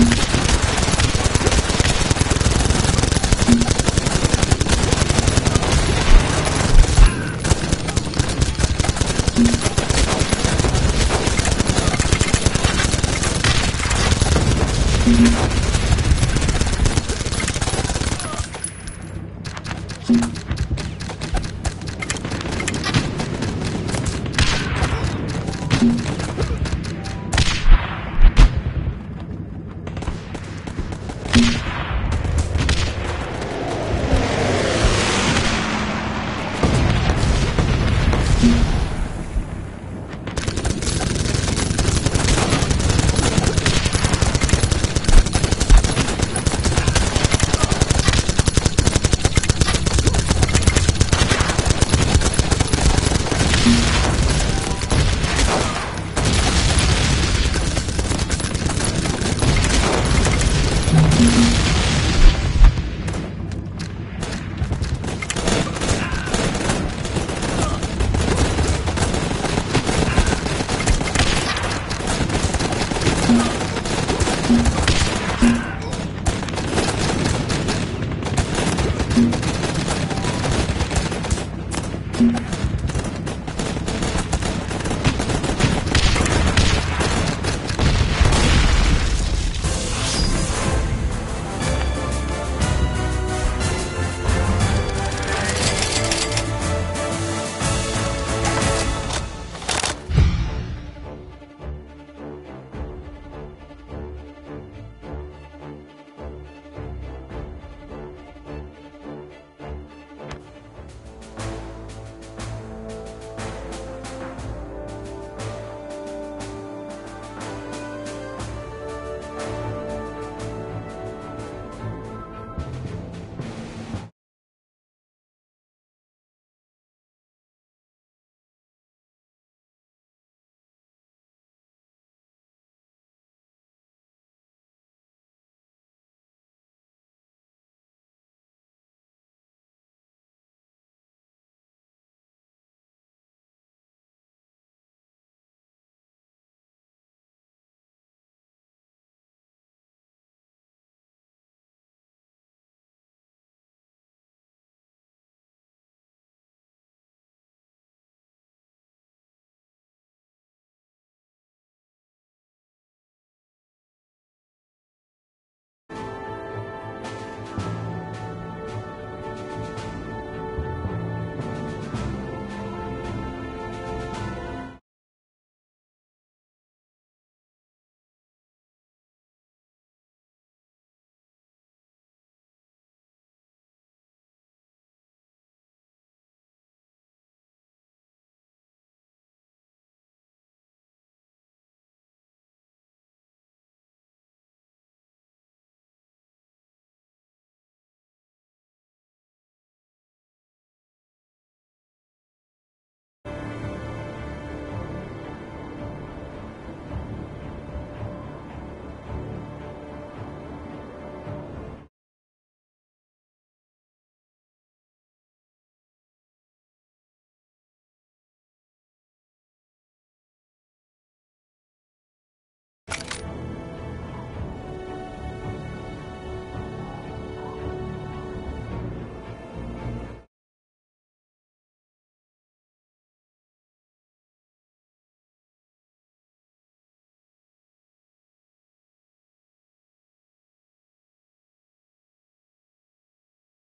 You.